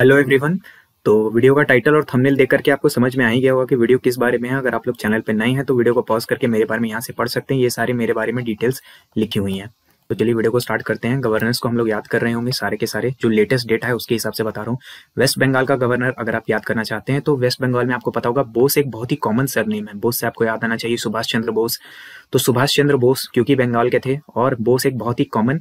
Hello everyone तो video का title और थंबनेल देख करके आपको समझ में आ ही गया होगा कि वीडियो किस बारे में है। अगर आप लोग चैनल पर नए हैं तो वीडियो को पॉज करके मेरे बारे में यहाँ से पढ़ सकते हैं। ये सारे मेरे बारे में डिटेल्स लिखी हुई हैं। तो चलिए वीडियो को स्टार्ट करते हैं। गवर्नेंस को हम लोग याद कर रहे होंगे सारे के सारे। जो लेटेस्ट डेटा है, उसके हिसाब से बता रहा हूँ। वेस्ट बंगाल का गवर्नर अगर आप याद करना चाहते हैं तो वेस्ट बंगाल में आपको पता होगा बोस एक बहुत ही कॉमन सरनेम है। बोस से आपको याद आना चाहिए, सुभाष चंद्र बोस। तो सुभाष चंद्र बोस क्योंकि बंगाल के थे, और बोस एक बहुत ही कॉमन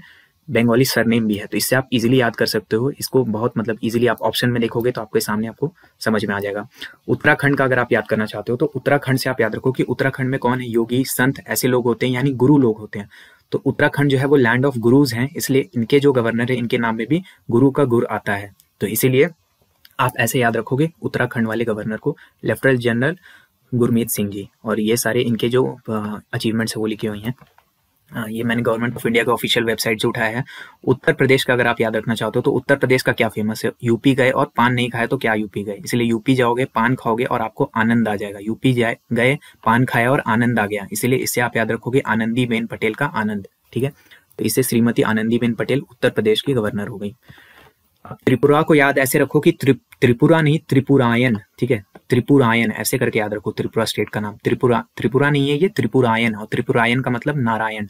बंगाली सरनेम भी है तो इससे आप इजीली याद कर सकते हो। इसको बहुत मतलब इजीली आप ऑप्शन में देखोगे तो आपके सामने आपको समझ में आ जाएगा। उत्तराखंड का अगर आप याद करना चाहते हो तो उत्तराखंड से आप याद रखो कि उत्तराखंड में कौन है? योगी, संत, ऐसे लोग होते हैं, यानी गुरु लोग होते हैं। तो उत्तराखंड जो है वो लैंड ऑफ़ गुरुज हैं, इसलिए इनके जो गवर्नर है, इनके नाम में भी गुरु का गुर आता है। तो इसीलिए आप ऐसे याद रखोगे उत्तराखंड वाले गवर्नर को लेफ्टिनेंट जनरल गुरमीत सिंह जी। और ये सारे इनके जो अचीवमेंट्स है, वो लिखे हुई हैं। ये मैंने गवर्नमेंट ऑफ़ इंडिया का ऑफिशियल वेबसाइट से उठाया है, उत्तर प्रदेश का अगर आप याद रखना चाहते हो तो उत्तर प्रदेश का क्या फ़ेमस है? यूपी गए और पान नहीं खाए तो क्या यूपी गए? इसलिए यूपी जाओगे, पान खाओगे और आपको आनंद आ जाएगा। यूपी जाए, गए, पान खाया और आनंद आ गया। इसलिए इससे आप याद रखोगे आनंदी बेन पटेल का आनंद, ठीक है? तो इससे श्रीमती आनंदी पटेल उत्तर प्रदेश की गवर्नर हो गई। त्रिपुरा को याद ऐसे रखो कि त्रि, त्रिपुरा नहीं त्रिपुरायन ठीक है? त्रिपुरायन ऐसे करके याद रखो त्रिपुरा स्टेट का नाम। त्रिपुरा त्रिपुरा नहीं है ये त्रिपुरायन और त्रिपुरायन का मतलब नारायण।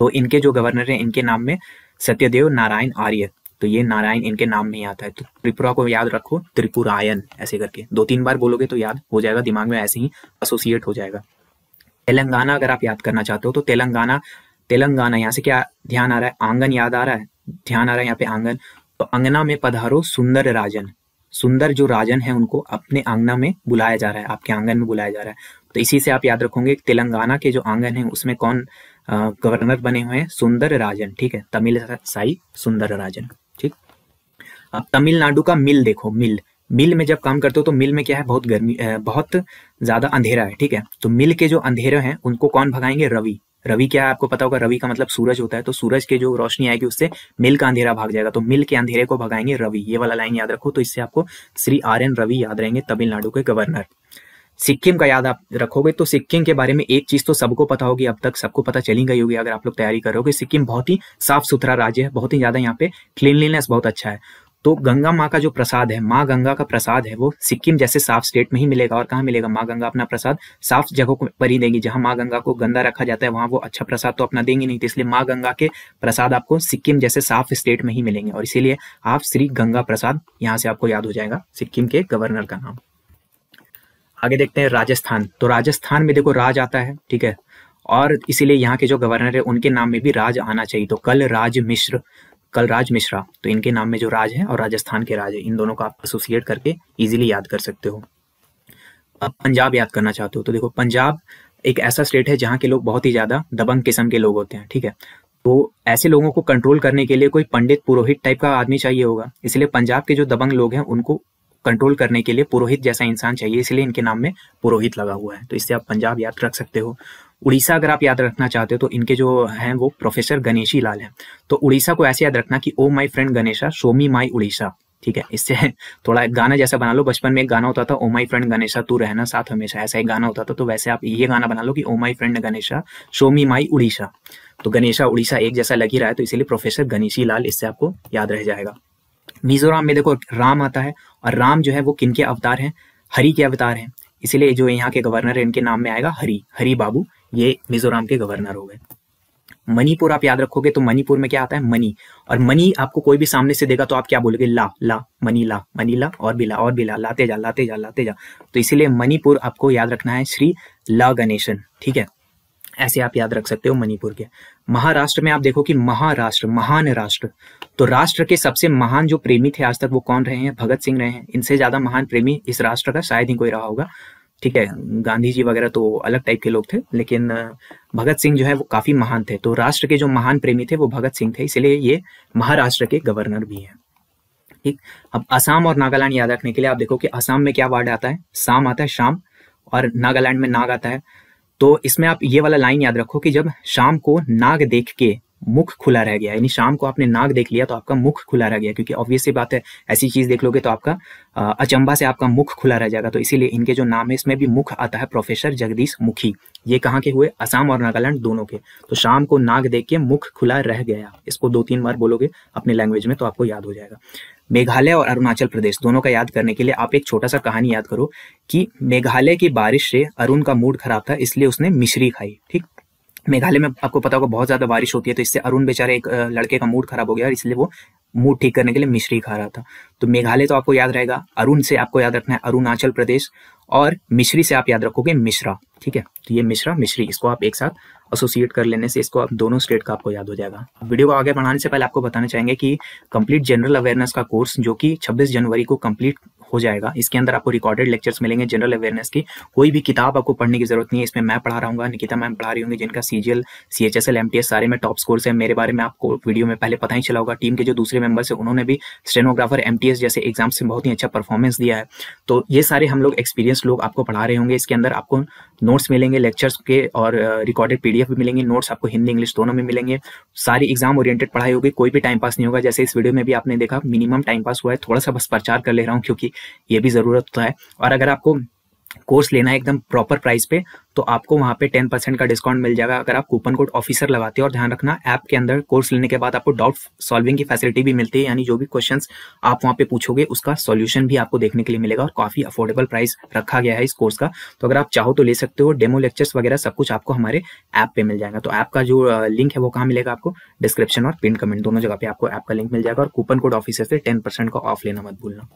तो इनके जो गवर्नर है इनके नाम में सत्यदेव नारायण आर्य। तो ये नारायण इनके नाम में ही आता है। तो त्रिपुरा को याद रखो त्रिपुरायन ऐसे करके। दो तीन बार बोलोगे तो याद हो जाएगा दिमाग में ऐसे ही एसोसिएट हो जाएगा। तेलंगाना अगर आप याद करना चाहते हो तो तेलंगाना तेलंगाना यहाँ से क्या ध्यान आ रहा है? आँगन याद आ रहा है? ध्यान आ रहा है यहाँ पे आँगन। तो अंगना में पधारो सुंदर राजन। सुंदर जो राजन है, उनको अपने आंगना में बुलाया जा रहा है, आपके आँगन में बुलाया जा रहा है। तो इसी से आप याद रखोगे, तेलंगाना के जो आँगन है, उसमें कौन गवर्नर बने हुए हैं? सुंदर राजन, ठीक है? तमिल साई सुंदर राजन, ठीक? अब तमिलनाडु का मिल देखो, मिल। मिल में जब काम करते हो तो मिल में क्या है? बहुत गर्मी बहुत ज़्यादा अंधेरा है, ठीक है? तो मिल के जो अंधेरे हैं, उनको कौन भगाएँगे? रवि। रवि, क्या है आपको पता होगा, रवि का मतलब सूरज होता है तो सूरज के जो रोशनी आएगी उससे मिल का अंधेरा भाग जाएगा तो मिल के अंधेरे को भगाएँगे रवि। ये वाला लाइन याद रखो तो इससे आपको श्री आर एन रवि याद रहेंगे, तमिलनाडु के गवर्नर। सिक्किम का याद आप रखोगे तो सिक्किम के बारे में एक चीज़ तो सबको पता होगी, अब तक सबको पता चली गई होगी, अगर आप लोग तैयारी करोगे। सिक्किम बहुत ही साफ़ सुथरा राज्य है, बहुत ही ज़्यादा यहाँ पे क्लीनलीनेस बहुत अच्छा है। तो गंगा माँ का जो प्रसाद है, माँ गंगा का प्रसाद है वो सिक्किम जैसे साफ़ स्टेट में ही मिलेगा और कहाँ मिलेगा? माँ गंगा अपना प्रसाद साफ़ जगहों पर ही देंगी, जहाँ माँ गंगा को गंदा रखा जाता है, वहाँ वो अच्छा प्रसाद तो अपना देंगे नहीं तो इसलिए माँ गंगा के प्रसाद आपको सिक्किम जैसे साफ़ स्टेट में ही मिलेंगे। और इसीलिए आप श्री गंगा प्रसाद यहाँ से आपको याद हो जाएगा, सिक्किम के गवर्नर का नाम। आगे देखते हैं राजस्थान। तो राजस्थान में देखो राज आता है, ठीक है? और इसीलिए यहाँ के जो गवर्नर है, उनके नाम में भी राज आना चाहिए। तो कल राज मिश्र कलराज मिश्रा तो इनके नाम में जो राज है और राजस्थान के राज है, इन दोनों को आप एसोसिएट करके इजीली याद कर सकते हो। अब पंजाब याद करना चाहते हो तो देखो पंजाब एक ऐसा स्टेट है जहाँ के लोग बहुत ही ज़्यादा दबंग किस्म के लोग होते हैं, ठीक है? तो ऐसे लोगों को कंट्रोल करने के लिए कोई पंडित पुरोहित टाइप का आदमी चाहिए होगा, इसलिए पंजाब के जो दबंग लोग हैं, उनको कंट्रोल करने के लिए पुरोहित जैसा इंसान चाहिए, इसलिए इनके नाम में पुरोहित लगा हुआ है। तो इससे आप पंजाब याद रख सकते हो। उड़ीसा अगर आप याद रखना चाहते हो तो इनके जो हैं वो प्रोफेसर गणेशी लाल हैं। तो उड़ीसा को ऐसे याद रखना कि, ओ my friend Ganesha, show me my Orissa. ठीक है, इससे थोड़ा गाना जैसा बना लो। बचपन में एक गाना होता था, ओ माई फ्रेंड गणेशा, तू रहना साथ हमेशा। ऐसा एक गाना होता था तो वैसे आप ये गाना बना लो कि, ओ my friend Ganesha, show me my Orissa. तो गणेशा, उड़ीसा एक जैसा लग ही रहा है तो इसीलिए प्रोफेसर गणेशी लाल इससे आपको याद रह जाएगा। मिजोरम में देखो, राम आता है और राम जो है वो किन के अवतार हैं? हरि के अवतार हैं। इसीलिए जो यहाँ के गवर्नर है, इनके नाम में आएगा हरी हरी बाबू। ये मिजोरम के गवर्नर हो गए। मणिपुर आप याद रखोगे तो मणिपुर में क्या आता है? मनी और मनी आपको कोई भी सामने से देगा तो आप क्या बोलोगे? ला ला मनी ला मनी ला, और भी ला, और भी ला, लाते जा लाते जा लाते जा। तो इसीलिए मणिपुर आपको याद रखना है श्री ला गणेशन, ठीक है? ऐसे आप याद रख सकते हो मणिपुर के। महाराष्ट्र में आप देखो कि महाराष्ट्र, महान राष्ट्र। तो राष्ट्र के सबसे महान जो प्रेमी थे आज तक वो कौन रहे हैं? भगत सिंह रहे हैं। इनसे ज़्यादा महान प्रेमी इस राष्ट्र का शायद ही कोई रहा होगा। ठीक है गांधी जी वगैरह तो अलग टाइप के लोग थे, लेकिन भगत सिंह जो है वो काफ़ी महान थे। तो राष्ट्र के जो महान प्रेमी थे वो भगत सिंह थे, इसलिए ये महाराष्ट्र के गवर्नर भी हैं। ठीक, अब असम और नागालैंड याद रखने के लिए आप देखो कि असम में क्या वर्ड आता है? शाम आता है, शाम, और नागालैंड में नाग आता है। तो इसमें आप ये वाला लाइन याद रखो कि जब शाम को नाग देख के मुख खुला रह गया यानी शाम को आपने नाग देख लिया तो आपका मुख खुला रह गया, क्योंकि ऑब्वियस सी बात है, ऐसी चीज़ देख लोगे तो आपका अचंबा से आपका मुख खुला रह जाएगा। तो इसीलिए इनके जो नाम है, इसमें भी मुख आता है, प्रोफेसर जगदीश मुखी। ये कहाँ के हुए? असम और नागालैंड दोनों के। तो शाम को नाग देख के मुख खुला रह गया। इसको दो तीन बार बोलोगे अपने लैंग्वेज में तो आपको याद हो जाएगा। मेघालय और अरुणाचल प्रदेश, दोनों का याद करने के लिए आप एक छोटा सा कहानी याद करो कि मेघालय की बारिश से अरुण का मूड खराब था, इसलिए उसने मिश्री खाई, ठीक? मेघालय में आपको पता होगा बहुत ज़्यादा बारिश होती है तो इससे अरुण बेचारे एक लड़के का मूड खराब हो गया और इसलिए वो मूड ठीक करने के लिए मिश्री खा रहा था। तो मेघालय तो आपको याद रहेगा, अरुण से आपको याद रखना है अरुणाचल प्रदेश और मिश्री से आप याद रखोगे मिश्रा, ठीक है? तो ये मिश्रा, मिश्री, इसको आप एक साथ एसोसिएट कर लेने से इसको आप दोनों स्टेट का आपको याद हो जाएगा। वीडियो को आगे बढ़ाने से पहले आपको बताना चाहेंगे कि कंप्लीट जनरल अवेयरनेस का कोर्स जो कि 26 जनवरी को कंप्लीट हो जाएगा। इसके अंदर आपको रिकॉर्डेड लेक्चर्स मिलेंगे जनरल अवेयरनेस की। कोई भी किताब आपको पढ़ने की ज़रूरत नहीं है। इसमें मैं पढ़ा रहा हूँ निकिता मैम पढ़ा रही होंगी, जिनका CGL C H S L M T S सारे में टॉप स्कोर्स है। मेरे बारे में आपको वीडियो में पहले पता ही चला होगा। टीम के जो दूसरे मेंबर्स है, उन्होंने भी स्टेनोग्राफर एम टी एस जैसे एग्ज़ाम से बहुत ही अच्छा परफॉर्मेंस दिया है। तो ये सारे हम लोग एक्सपीरियंस लोग आपको पढ़ा रहे होंगे। इसके अंदर आपको नोट्स मिलेंगे लेक्चर्स के और रिकॉर्डेड पीडीएफ भी मिलेंगे। नोट्स आपको हिंदी इंग्लिश दोनों में मिलेंगे। सारी एग्ज़ाम ओरिएंटेड पढ़ाई होगी। कोई भी टाइम पास नहीं होगा। जैसे इस वीडियो में भी आपने देखा मिनिमम टाइम पास हुआ है। थोड़ा सा बस प्रचार कर ले रहा हूँ, क्योंकि ये भी ज़रूरत होता है। और अगर आपको कोर्स लेना है एकदम प्रॉपर प्राइस पे तो आपको वहाँ पे टेन परसेंट का डिस्काउंट मिल जाएगा अगर आप कूपन कोड ऑफिसर लगाते हो। और ध्यान रखना ऐप के अंदर कोर्स लेने के बाद आपको डाउट सॉल्विंग की फैसिलिटी भी मिलती है, यानी जो भी क्वेश्चंस आप वहाँ पे पूछोगे, उसका सॉल्यूशन भी आपको देखने के लिए मिलेगा और काफ़ी अफोर्डेबल प्राइस रखा गया है इस कोर्स का। तो अगर आप चाहो तो ले सकते हो डेमो लेक्चर्स वगैरह सब कुछ आपको हमारे ऐप पे मिल जाएगा। तो ऐप का जो लिंक है वो कहाँ मिलेगा आपको? डिस्क्रिप्शन और पिन कमेंट दोनों जगह पे आपको ऐप का लिंक मिल जाएगा। और कूपन कोड ऑफिसर से टेन का ऑफ़ लेना मत भूलना।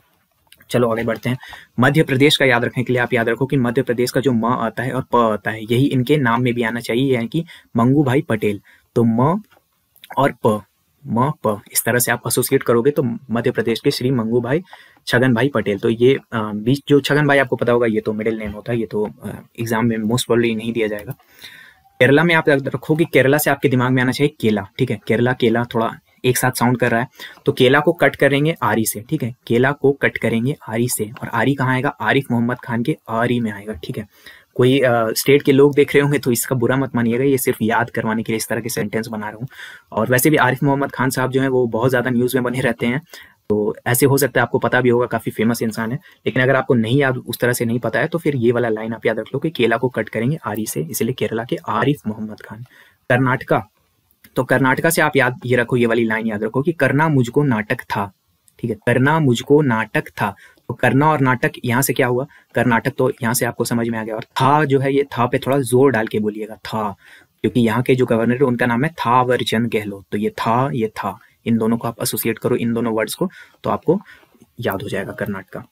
चलो आगे बढ़ते हैं। मध्य प्रदेश का याद रखने के लिए आप याद रखो कि मध्य प्रदेश का जो म आता है और प आता है, यही इनके नाम में भी आना चाहिए, यानी कि मंगू भाई पटेल। तो म और प, म, प, इस तरह से आप एसोसिएट करोगे तो मध्य प्रदेश के श्री मंगू भाई छगन भाई पटेल। तो ये बीच जो छगन भाई आपको पता होगा, ये तो मिडिल नेम होता है, ये तो एग्ज़ाम में मोस्ट प्रॉब्ली नहीं दिया जाएगा। केरला में आप रखो कि केरला से आपके दिमाग में आना चाहिए केला, ठीक है? केरला, केला थोड़ा एक साथ साउंड कर रहा है। तो केला को कट करेंगे आरी से, ठीक है? केला को कट करेंगे आरी से। और आरी कहाँ आएगा? आरिफ मोहम्मद खान के आरी में आएगा, ठीक है? कोई स्टेट के लोग देख रहे होंगे तो इसका बुरा मत मानिएगा, ये सिर्फ़ याद करवाने के लिए इस तरह के सेंटेंस बना रहा हूँ। और वैसे भी आरिफ मोहम्मद खान साहब जो है, वो बहुत ज़्यादा न्यूज़ में बने रहते हैं। तो ऐसे हो सकता है आपको पता भी होगा, काफ़ी फ़ेमस इंसान है। लेकिन अगर आपको नहीं याद, उस तरह से नहीं पता है तो फिर ये वाला लाइन आप याद रख लो कि केला को कट करेंगे आरी से, इसलिए केरला के आरिफ मोहम्मद खान। कर्नाटका तो कर्नाटका से आप याद, ये रखो, ये वाली लाइन याद रखो कि करना मुझको नाटक था। ठीक है, करना मुझको नाटक था। तो करना और नाटक यहाँ से क्या हुआ? कर्नाटक तो यहाँ से आपको समझ में आ गया और था जो है ये था पे थोड़ा ज़ोर डाल के बोलिएगा, था। क्योंकि यहाँ के जो गवर्नर है, उनका नाम है था वर्चन गहलोत। तो ये था ये था। इन दोनों को आप एसोसिएट करो, इन दोनों वर्ड्स को तो आपको याद हो जाएगा कर्नाटका।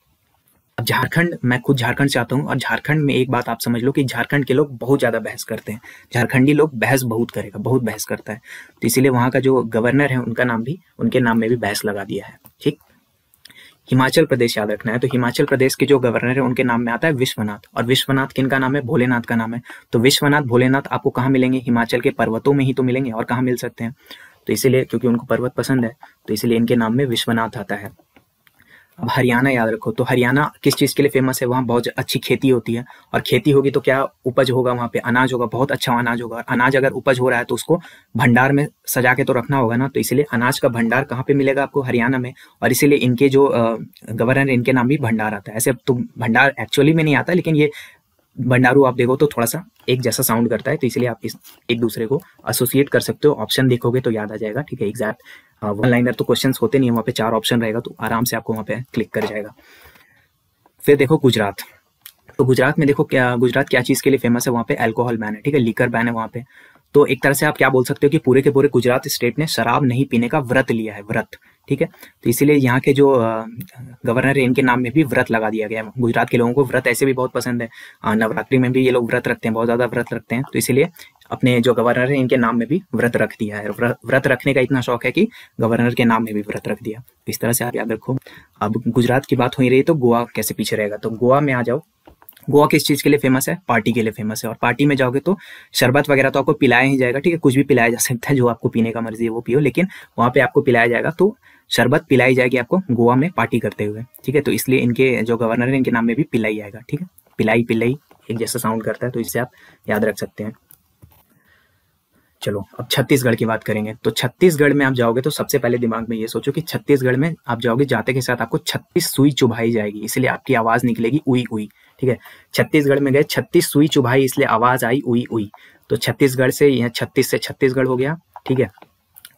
झारखंड, मैं खुद झारखंड से आता हूँ और झारखंड में एक बात आप समझ लो कि झारखंड के लोग बहुत ज़्यादा बहस करते हैं। झारखंडी लोग बहस बहुत करेगा, बहुत बहस करता है। तो इसीलिए वहाँ का जो गवर्नर है, उनका नाम भी, उनके नाम में भी बहस लगा दिया है, ठीक? हिमाचल प्रदेश याद रखना है तो हिमाचल प्रदेश के जो गवर्नर है, उनके नाम में आता है विश्वनाथ, और विश्वनाथ किन का नाम है? भोलेनाथ का नाम है। तो विश्वनाथ, भोलेनाथ आपको कहाँ मिलेंगे? हिमाचल के पर्वतों में ही तो मिलेंगे, और कहाँ मिल सकते हैं? तो इसीलिए, क्योंकि उनको पर्वत पसंद है तो इसीलिए इनके नाम में विश्वनाथ आता है। अब हरियाणा याद रखो तो हरियाणा किस चीज़ के लिए फ़ेमस है? वहाँ बहुत अच्छी खेती होती है। और खेती होगी तो क्या उपज होगा वहाँ पे? अनाज होगा, बहुत अच्छा अनाज होगा। अनाज अगर उपज हो रहा है तो उसको भंडार में सजा के तो रखना होगा ना? तो इसीलिए अनाज का भंडार कहाँ पे मिलेगा आपको? हरियाणा में। और इसीलिए इनके जो गवर्नर इनके नाम भी भंडार आता है। ऐसे तो भंडार एक्चुअली में नहीं आता, लेकिन ये भंडारू आप देखो तो थोड़ा सा एक जैसा साउंड करता है तो इसलिए आप इस एक दूसरे को एसोसिएट कर सकते हो। ऑप्शन देखोगे तो याद आ जाएगा, ठीक है? एग्जैक्ट वन लाइनर तो क्वेश्चन होते नहीं है, वहाँ पे चार ऑप्शन रहेगा तो आराम से आपको वहाँ पे क्लिक कर जाएगा। फिर देखो गुजरात। तो गुजरात में देखो क्या, गुजरात क्या चीज़ के लिए फ़ेमस है? वहाँ पे अल्कोहल बैन है, ठीक है? लीकर बैन है वहाँ पे। तो एक तरह से आप क्या बोल सकते हो कि पूरे के पूरे गुजरात स्टेट ने शराब नहीं पीने का व्रत लिया है, व्रत, ठीक है? तो इसीलिए यहाँ के जो गवर्नर है, इनके नाम में भी व्रत लगा दिया गया है। गुजरात के लोगों को व्रत ऐसे भी बहुत पसंद है, नवरात्रि में भी ये लोग व्रत रखते हैं, बहुत ज़्यादा व्रत रखते हैं। तो इसीलिए अपने जो गवर्नर है, इनके नाम में भी व्रत रख दिया है। व्रत रखने का इतना शौक है कि गवर्नर के नाम में भी व्रत रख दिया। इस तरह से आप याद रखो। अब गुजरात की बात हो ही रही तो गोवा कैसे पीछे रहेगा? तो गोवा में आ जाओ। गोवा किस चीज़ के लिए फ़ेमस है? पार्टी के लिए फ़ेमस है। और पार्टी में जाओगे तो शरबत वगैरह तो आपको पिलाया ही जाएगा, ठीक है? कुछ भी पिलाया जा सकता है, जो आपको पीने का मर्ज़ी है वो पियो, लेकिन वहाँ पे आपको पिलाया जाएगा तो शरबत पिलाई जाएगी आपको गोवा में पार्टी करते हुए, ठीक है? तो इसलिए इनके जो गवर्नर है, इनके नाम में भी पिलाई आएगा ठीक है? पिलाई पिलाई, एक जैसा साउंड करता है तो इससे आप याद रख सकते हैं। चलो, अब छत्तीसगढ़ की बात करेंगे। तो छत्तीसगढ़ में आप जाओगे तो सबसे पहले दिमाग में ये सोचो कि छत्तीसगढ़ में आप जाओगे, जाते के साथ आपको छत्तीस सुई चुभाई जाएगी, इसलिए आपकी आवाज़ निकलेगी उई उई, ठीक है? छत्तीसगढ़ में गए, छत्तीस सुई चुभाई, इसलिए आवाज़ आई उई उई। तो छत्तीसगढ़ से यह छत्तीस से छत्तीसगढ़ हो गया, ठीक है?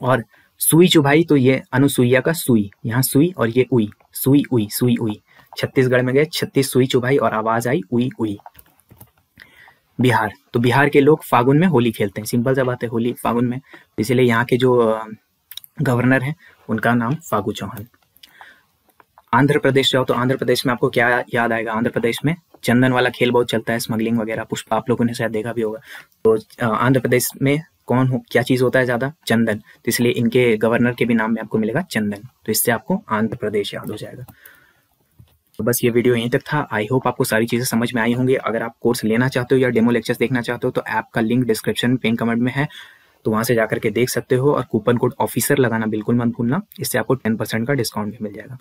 और सुई चुभाई तो ये अनुसुईया का सुई, यहाँ सुई और ये उई, सुई उई सुई उई। छत्तीसगढ़ में गए, छत्तीस सुई चुभाई और आवाज़ आई उई उई। बिहार। तो बिहार के लोग फागुन में होली खेलते हैं। सिंपल सा बात है, होली फागुन में। इसीलिए यहाँ के जो गवर्नर हैं, उनका नाम फागू चौहान। आंध्र प्रदेश जाओ तो आंध्र प्रदेश में आपको क्या याद आएगा? आंध्र प्रदेश में चंदन वाला खेल बहुत चलता है, स्मगलिंग वगैरह, पुष्प, आप लोगों ने शायद देखा भी होगा। तो आंध्र प्रदेश में कौन हो, क्या चीज़ होता है ज़्यादा? चंदन। तो इसलिए इनके गवर्नर के भी नाम में आपको मिलेगा चंदन। तो इससे आपको आंध्र प्रदेश याद हो जाएगा। तो बस ये वीडियो यहीं तक था। आई होप आपको सारी चीज़ें समझ में आई होंगी। अगर आप कोर्स लेना चाहते हो या डेमो लेक्चर्स देखना चाहते हो तो ऐप का लिंक डिस्क्रिप्शन पिन कमेंट में है। तो वहाँ से जाकर के देख सकते हो और कूपन कोड ऑफिसर लगाना बिल्कुल मत भूलना। इससे आपको टेन परसेंट का डिस्काउंट भी मिल जाएगा।